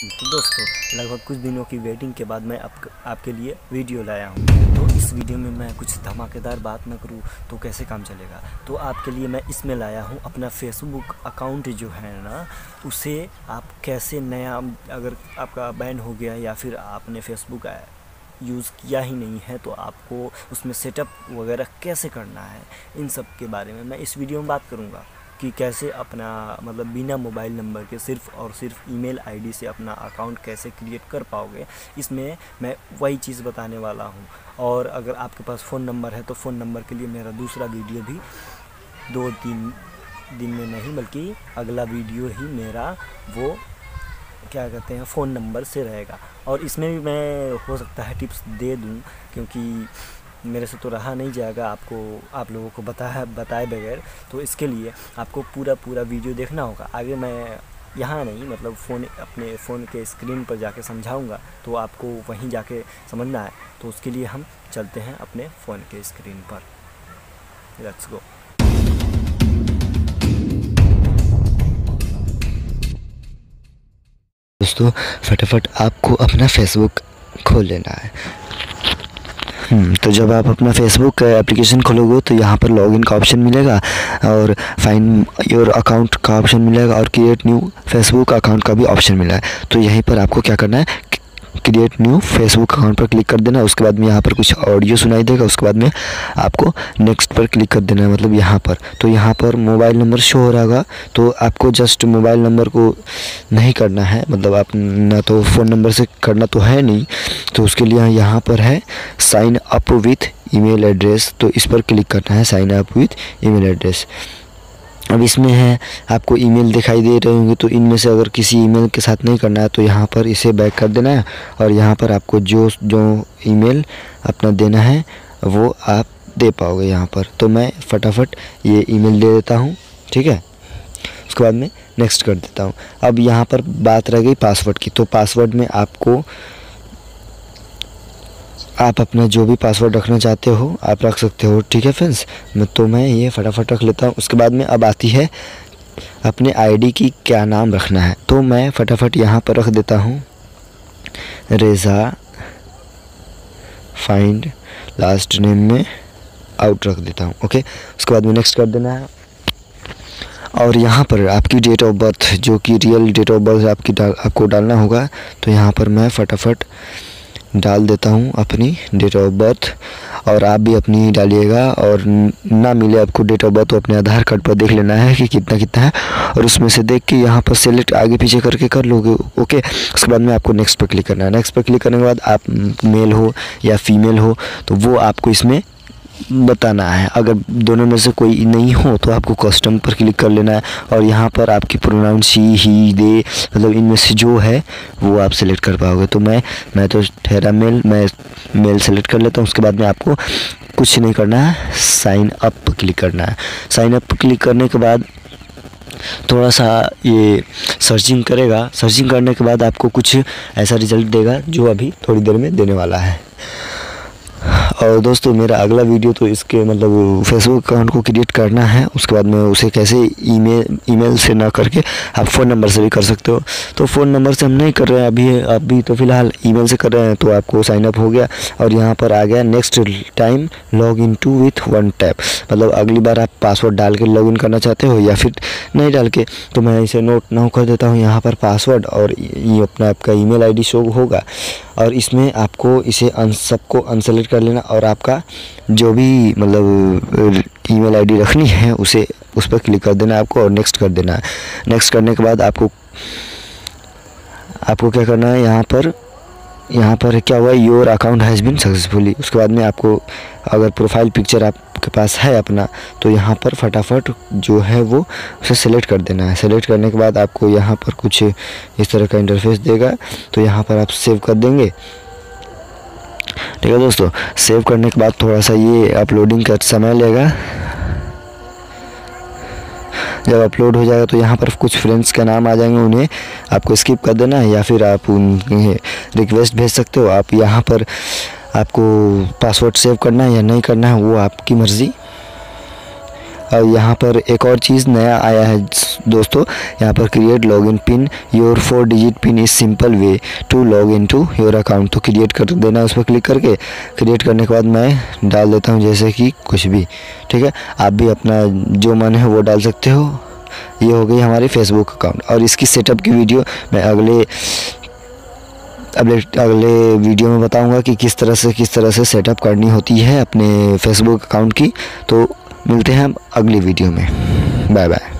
तो दोस्तों लगभग कुछ दिनों की वेटिंग के बाद मैं आप, आपके लिए वीडियो लाया हूँ। तो इस वीडियो में मैं कुछ धमाकेदार बात ना करूँ तो कैसे काम चलेगा? तो आपके लिए मैं इसमें लाया हूँ अपना फेसबुक अकाउंट जो है ना उसे आप कैसे नया अगर आपका बैन हो गया या फिर आपने फेसबुक यूज़ किया ही नहीं है तो आपको उसमें सेटअप वगैरह कैसे करना है इन सब के बारे में मैं इस वीडियो में बात करूँगा। कि कैसे अपना मतलब बिना मोबाइल नंबर के सिर्फ़ और सिर्फ़ ईमेल आईडी से अपना अकाउंट कैसे क्रिएट कर पाओगे, इसमें मैं वही चीज़ बताने वाला हूँ। और अगर आपके पास फ़ोन नंबर है तो फ़ोन नंबर के लिए मेरा दूसरा वीडियो भी दो तीन दिन में नहीं, बल्कि अगला वीडियो ही मेरा वो, क्या कहते हैं, फ़ोन नंबर से रहेगा। और इसमें भी मैं, हो सकता है टिप्स दे दूँ, क्योंकि मेरे से तो रहा नहीं जाएगा, आपको, आप लोगों को बताया, बताए बगैर। तो इसके लिए आपको पूरा पूरा वीडियो देखना होगा। आगे मैं यहाँ नहीं मतलब फ़ोन, अपने फ़ोन के स्क्रीन पर जाके समझाऊँगा तो आपको वहीं जाके समझना है। तो उसके लिए हम चलते हैं अपने फ़ोन के स्क्रीन पर। लेट्स गो दोस्तों, फटाफट आपको अपना फेसबुक खोल लेना है। तो जब आप अपना फेसबुक एप्लीकेशन खोलोगे तो यहाँ पर लॉगिन का ऑप्शन मिलेगा और फाइन योर अकाउंट का ऑप्शन मिलेगा और क्रिएट न्यू फेसबुक अकाउंट का भी ऑप्शन मिला है। तो यहीं पर आपको क्या करना है? क्रिएट न्यू फेसबुक अकाउंट पर क्लिक कर देना उसके बाद में यहाँ पर कुछ ऑडियो सुनाई देगा। उसके बाद में आपको नेक्स्ट पर क्लिक कर देना है मतलब यहाँ पर। तो यहाँ पर मोबाइल नंबर शो हो रहा होगा। तो आपको जस्ट मोबाइल नंबर को नहीं करना है। मतलब आप ना तो फ़ोन नंबर से करना तो है नहीं। तो उसके लिए यहाँ पर है sign up with email address तो इस पर क्लिक करना है sign up with email address अब इसमें है, आपको ईमेल दिखाई दे रहे होंगे तो इनमें से अगर किसी ईमेल के साथ नहीं करना है तो यहाँ पर इसे बैक कर देना है और यहाँ पर आपको जो जो ईमेल अपना देना है, वो आप दे पाओगे यहाँ पर। तो मैं फटाफट ये ईमेल दे देता हूँ, ठीक है? उसके बाद में नेक्स्ट कर देता हूँ। अब यहाँ पर बात रह गई पासवर्ड की तो पासवर्ड में आपको आप अपना जो भी पासवर्ड रखना चाहते हो, आप रख सकते हो, ठीक है फ्रेंड्स मैं तो मैं ये फटाफट रख लेता हूँ। उसके बाद में अब आती है अपने आईडी की क्या नाम रखना है। तो मैं फटाफट यहाँ पर रख देता हूँ। रेज़ा फाइंड लास्ट नेम में आउट रख देता हूँ ओके उसके बाद में नेक्स्ट कर देना है। और यहाँ पर आपकी डेट ऑफ़ बर्थ जो कि रियल डेट ऑफ़ बर्थ आपकी डाल आपको डालना होगा तो यहाँ पर मैं फटाफट डाल देता हूँ अपनी डेट ऑफ़ बर्थ और आप भी अपनी डालिएगा और ना मिले आपको डेट ऑफ़ बर्थ तो अपने आधार कार्ड पर देख लेना है कि कितना कितना है और उसमें से देख के यहाँ पर सेलेक्ट आगे पीछे करके कर लोगे ओके उसके बाद में आपको नेक्स्ट पर क्लिक करना है। नेक्स्ट पर क्लिक करने के बाद आप मेल हो या फीमेल हो तो वो आपको इसमें बताना है। अगर दोनों में से कोई नहीं हो तो आपको कस्टम पर क्लिक कर लेना है और यहाँ पर आपकी प्रोनाउंस सी ही दे मतलब इनमें से जो है, वो आप सेलेक्ट कर पाओगे। तो मैं मैं तो ठहरा मेल मैं मेल सेलेक्ट कर लेता हूँ। उसके बाद में आपको कुछ नहीं करना है साइन अप क्लिक करना है। साइन अप क्लिक करने के बाद थोड़ा सा ये सर्चिंग करेगा। सर्चिंग करने के बाद आपको कुछ ऐसा रिज़ल्ट देगा, जो अभी थोड़ी देर में देने वाला है। और दोस्तों, मेरा अगला वीडियो तो इसके मतलब फेसबुक अकाउंट को क्रिएट करना है। उसके बाद में उसे कैसे ईमेल ईमेल से ना करके आप फ़ोन नंबर से भी कर सकते हो। तो फ़ोन नंबर से हम नहीं कर रहे हैं अभी अभी तो फ़िलहाल ईमेल से कर रहे हैं तो आपको साइन अप हो गया। और यहाँ पर आ गया next time log in to with one tap मतलब अगली बार आप पासवर्ड डाल के लॉग इन करना चाहते हो या फिर नहीं डाल के तो मैं इसे नोट ना कर देता हूँ। यहाँ पर पासवर्ड और ये अपना आपका ईमेल आईडी शो होगा। और इसमें आपको इसे सबको अनसेलेक्ट कर लेना। और आपका जो भी मतलब ईमेल आईडी रखनी है, उसे, उस पर क्लिक कर देना है आपको और नेक्स्ट कर देना। है नेक्स्ट करने के बाद आपको आपको क्या करना है, यहाँ पर यहाँ पर क्या हुआ your account has been successfully उसके बाद में आपको, अगर प्रोफ़ाइल पिक्चर आपके पास है अपना तो यहाँ पर फटाफट जो है वो उसे सेलेक्ट कर देना है। सेलेक्ट करने के बाद आपको यहाँ पर कुछ इस तरह का इंटरफेस देगा तो यहाँ पर आप सेव कर देंगे। ठीक है दोस्तों सेव करने के बाद थोड़ा सा ये अपलोडिंग का समय लेगा। जब अपलोड हो जाएगा तो यहाँ पर कुछ फ्रेंड्स का नाम आ जाएँगे, उन्हें आपको स्किप कर देना है या फिर आप उन्हें रिक्वेस्ट भेज सकते हो। आप यहाँ पर आपको पासवर्ड सेव करना है या नहीं करना है, वो आपकी मर्ज़ी। और यहाँ पर एक और चीज़ नया आया है दोस्तों, यहाँ पर create log in pin your four digit pin is simple way to log in to your account तो क्रिएट कर देना उस पर क्लिक करके क्रिएट करने के बाद मैं डाल देता हूँ, जैसे कि कुछ भी, ठीक है? आप भी अपना जो मन है, वो डाल सकते हो। ये हो गई हमारी फेसबुक अकाउंट और इसकी सेटअप की वीडियो मैं अगले अगले अगले वीडियो में बताऊँगा कि किस तरह से, किस तरह से सेटअप करनी होती है अपने फेसबुक अकाउंट की। तो मिलते हैं हम अगली वीडियो में। Bye bye